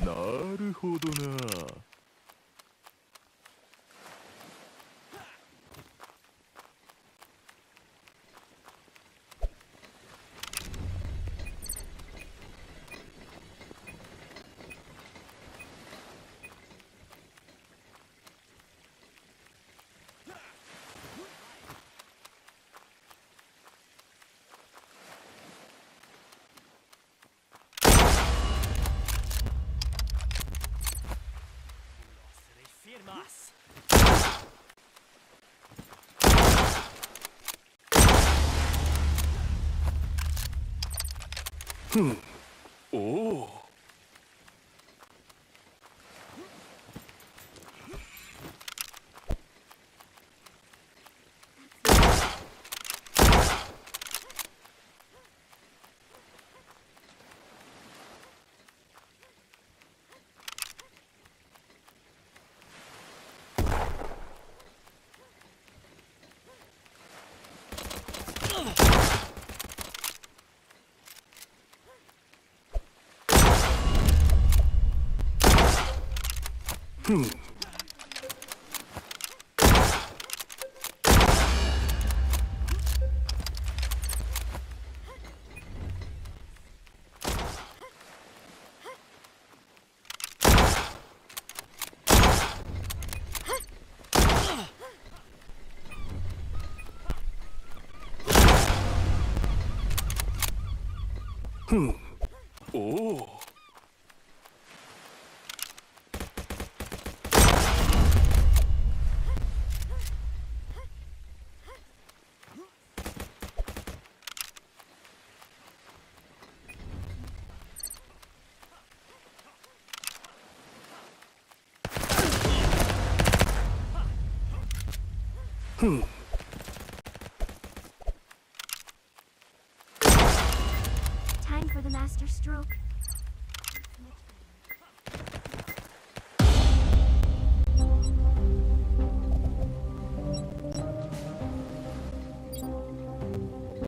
なるほどな。ふんおお ふん。ふ Hmm. Time for the master stroke.